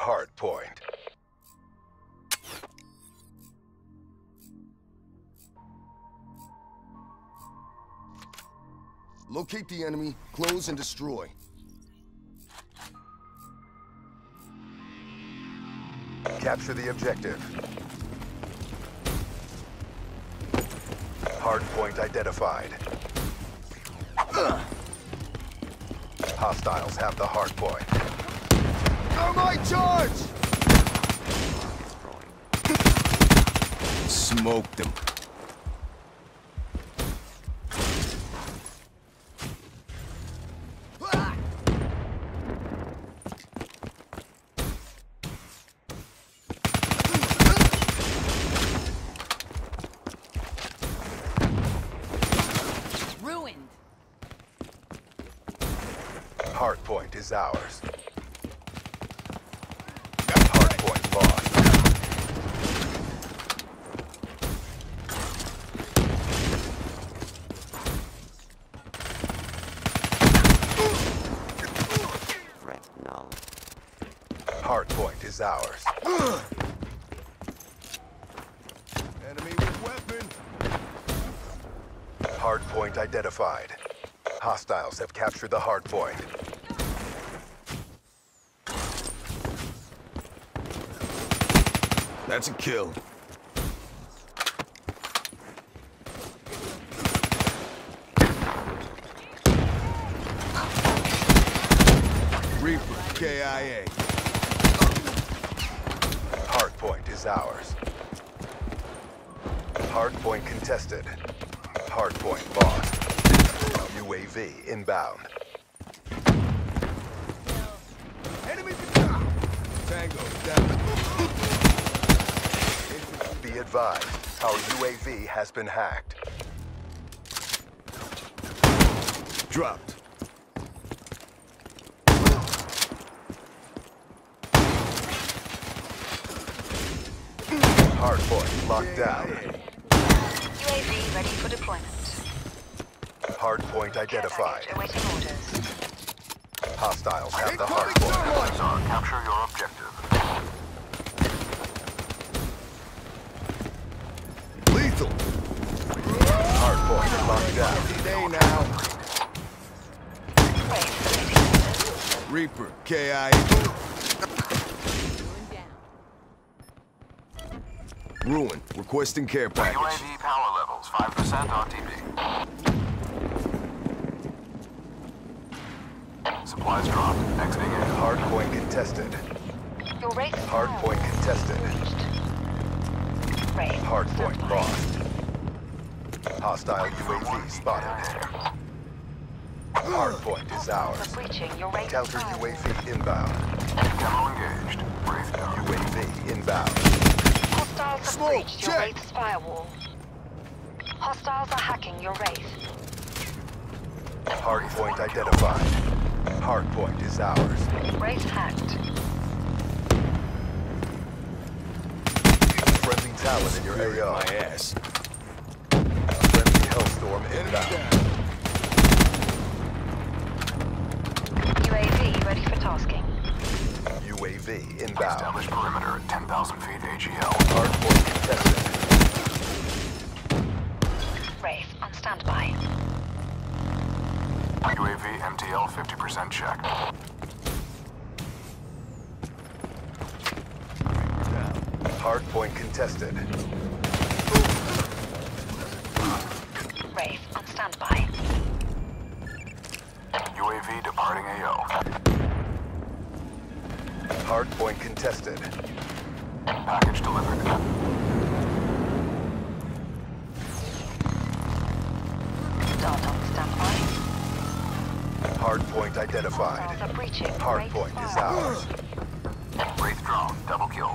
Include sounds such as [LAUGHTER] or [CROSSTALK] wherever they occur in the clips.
Hard point. Locate the enemy, close and destroy. Capture the objective. Hard point identified. Hostiles have the hard point. Thermite charge! Smoked them. Ruined. Hard point is ours. Hard point lost. Threat null. Hard point is ours. [GASPS] Enemy with weapon. Hard point identified. Hostiles have captured the hard point. That's a kill. Reaper, KIA. Hard point is ours. Hard point contested. Hardpoint lost. UAV inbound. Enemy Tango down. Be advised, our UAV has been hacked. Dropped. Hard point locked down. UAV ready for deployment. Hard point Care identified. awaiting orders. Hostiles have the hard point. Capture your objective. Lethal. Hard point locked down. Day now. Wait, awaiting orders. Reaper, KIA. Going down. Ruin, requesting care package. UAV power levels 5% RTB. Supplies dropped. Exiting in. Hard point contested. Your race is Hard point contested. reached. Race, Hard point by. lost. Hostile UAV spotted. Hard point is ours. For breaching your race Counter. UAV inbound. Demo engaged. UAV inbound. Hostiles have Smoke, breached your check. Wraith's firewall. Hostiles are hacking your Wraith. Hard point identified. Hard point is ours. Wraith hacked. Friendly Talon in your Bury AO. my ass. Friendly Hellstorm Enemy inbound. down. UAV ready for tasking. UAV inbound. Establish perimeter at 10,000 feet AGL. Hard point contested. Wraith on standby. UAV MTL 50% check. Hard point contested. Wraith on standby. UAV departing AO. Hard point contested. Package delivered. Dart on standby. Hard point identified. are breaching Hard point is ours. Wraith drone. Double kill.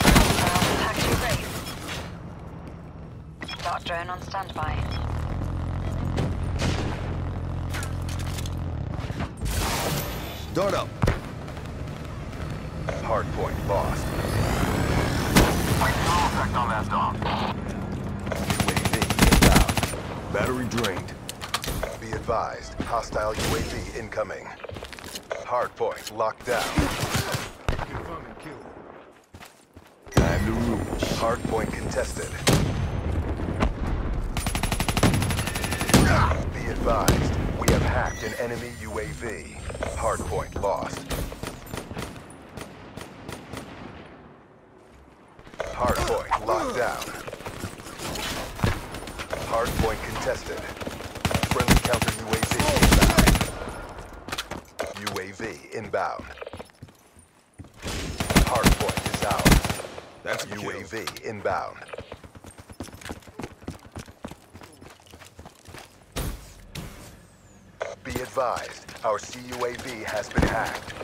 Hostiles attacked your Wraith. Drone on standby. Dart up. Hard point lost. Effect on that dog. UAV inbound. Battery drained. Be advised, hostile UAV incoming. Hardpoint locked down. Confirming kill. Time to rouge. Hardpoint contested. Be advised, we an enemy UAV. Hardpoint lost. Hardpoint locked down. Hardpoint contested. Friendly counter UAV inbound. UAV inbound. Hardpoint is ours. That's kill. UAV inbound. Advised, our CUAV has been hacked.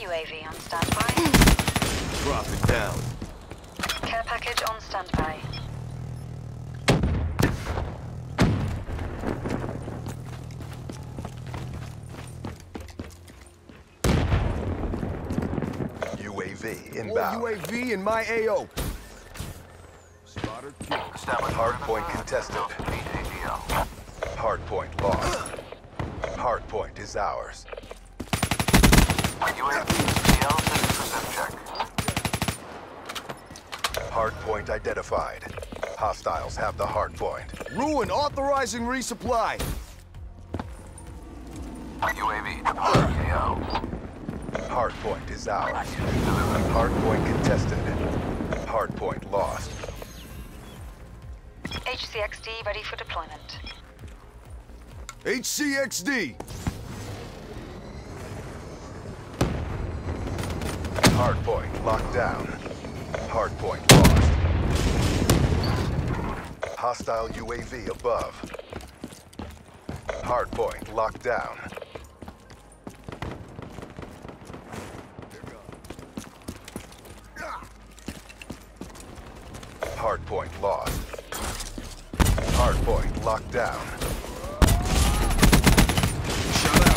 UAV on standby. Drop it down. Care package on standby. UAV More inbound. UAV in my AO. Spotter kill. Establish Hardpoint contested. Hardpoint lost. Hardpoint is ours. UAV CL 60% check. Hardpoint identified. Hostiles have the hardpoint. Ruin authorizing resupply. UAV departing AO. Hardpoint is ours. Hardpoint contested. Hardpoint lost. HCXD ready for deployment. HCXD. Hardpoint locked down. Hardpoint lost. Hostile UAV above. Hardpoint locked down. Hardpoint lost. Hardpoint locked down. Shut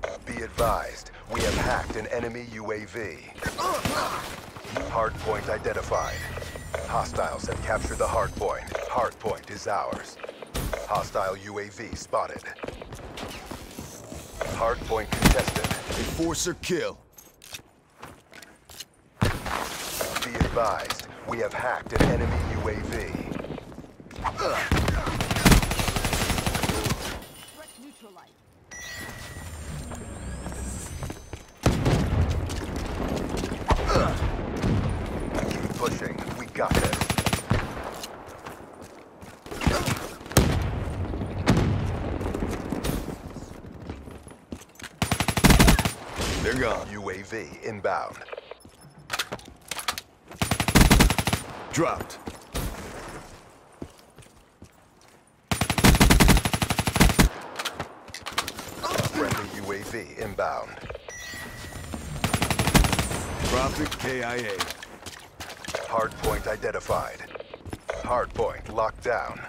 out. Be advised, we have hacked an enemy UAV. Hardpoint identified. Hostiles have captured the hardpoint. Hardpoint is ours. Hostile UAV spotted. Hardpoint contested. Enforcer kill. Be advised, we have hacked an enemy UAV. Keep pushing. We got this. They're gone. UAV inbound. Dropped. Friendly UAV inbound. Prophet KIA. Hardpoint identified. Hardpoint locked down.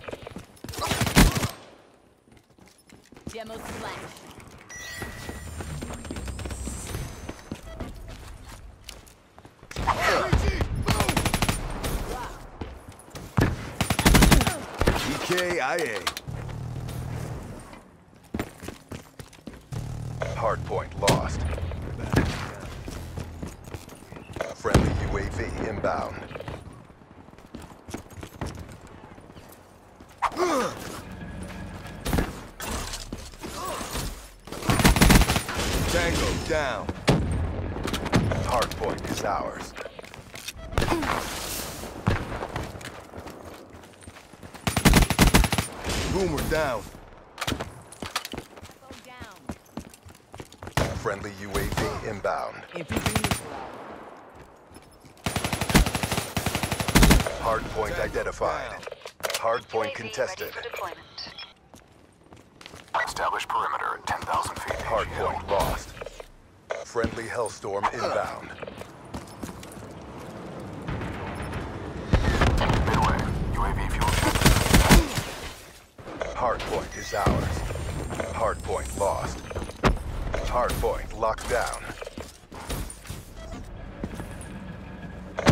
Demo splash. EKIA. Hardpoint lost. Friendly UAV inbound. Tango down. Hardpoint is ours. Boomer down. Down. Friendly UAV inbound. Hardpoint identified. Hardpoint UAV contested. ready for deployment. Establish perimeter at 10,000 feet. Hardpoint lost. Friendly Hellstorm inbound. Midway. UAV fuel check. Hardpoint is ours. Hardpoint lost. Hardpoint locked down.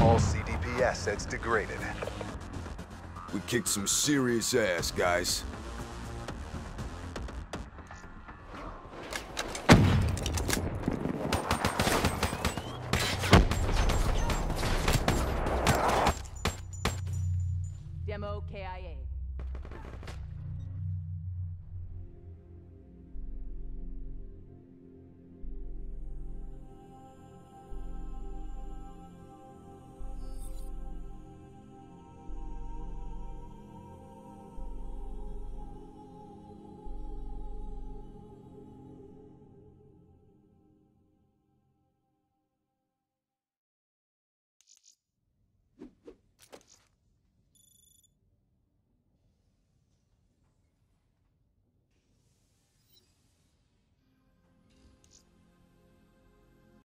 All CDP assets degraded. We kicked some serious ass, guys. Demo KIA.